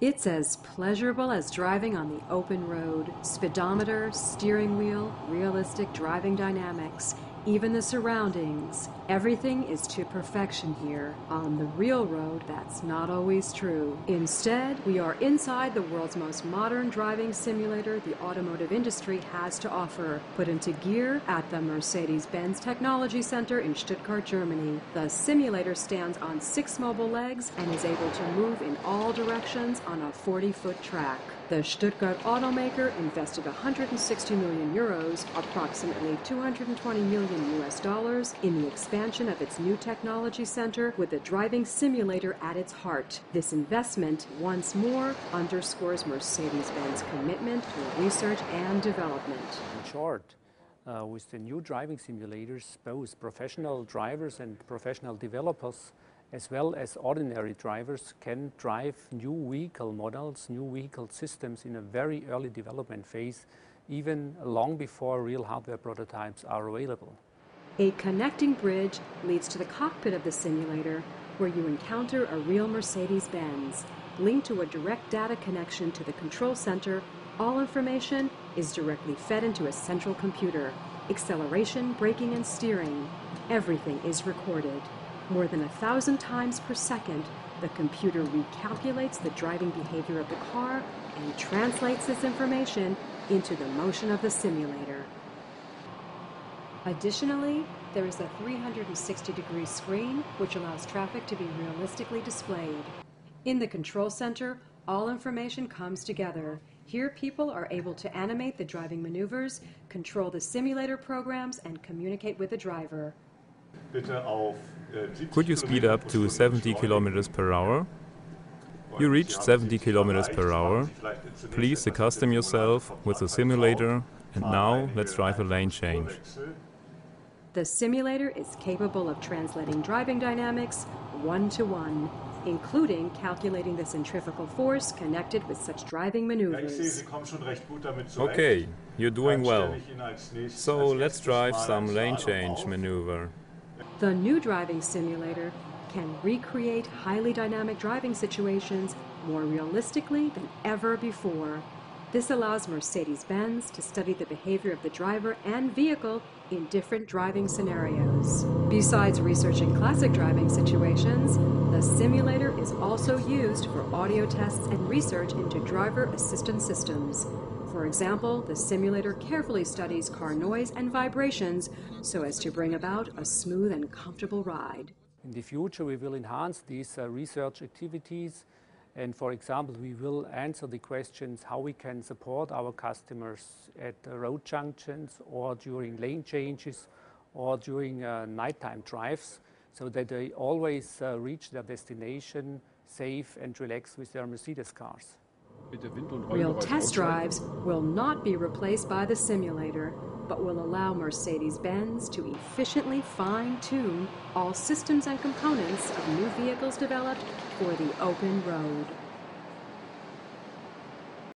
It's as pleasurable as driving on the open road. Speedometer, steering wheel, realistic driving dynamics, even the surroundings. Everything is to perfection here. On the real road, that's not always true. Instead, we are inside the world's most modern driving simulator the automotive industry has to offer, put into gear at the Mercedes Benz Technology Center in Stuttgart, Germany. The simulator stands on six mobile legs and is able to move in all directions on a 40 foot track. The Stuttgart automaker invested 160 million euros, approximately 220 million US dollars, in the expansion of its new technology center with a driving simulator at its heart. This investment once more underscores Mercedes-Benz commitment to research and development. In short, uh, with the new driving simulators, both professional drivers and professional developers as well as ordinary drivers can drive new vehicle models, new vehicle systems in a very early development phase, even long before real hardware prototypes are available. A connecting bridge leads to the cockpit of the simulator where you encounter a real Mercedes-Benz. Linked to a direct data connection to the control center, all information is directly fed into a central computer. Acceleration, braking, and steering. Everything is recorded. More than a thousand times per second, the computer recalculates the driving behavior of the car and translates this information into the motion of the simulator. Additionally, there is a 360 degree screen which allows traffic to be realistically displayed. In the control center, all information comes together. Here, people are able to animate the driving maneuvers, control the simulator programs, and communicate with the driver. Could you speed up to 70 kilometers per hour? You reached 70 kilometers per hour. Please accustom yourself with the simulator and now let's drive a lane change. The simulator is capable of translating driving dynamics one to one, including calculating the centrifugal force connected with such driving maneuvers. Okay, you're doing well. So let's drive some lane change maneuver. The new driving simulator can recreate highly dynamic driving situations more realistically than ever before. This allows Mercedes-Benz to study the behavior of the driver and vehicle in different driving scenarios. Besides researching classic driving situations, the simulator is also used for audio tests and research into driver assistance systems. For example, the simulator carefully studies car noise and vibrations so as to bring about a smooth and comfortable ride. In the future, we will enhance these uh, research activities and for example, we will answer the questions how we can support our customers at road junctions or during lane changes or during uh, nighttime drives so that they always uh, reach their destination safe and relaxed with their Mercedes cars. Real test drives will not be replaced by the simulator, but will allow Mercedes-Benz to efficiently fine-tune all systems and components of new vehicles developed for the open road.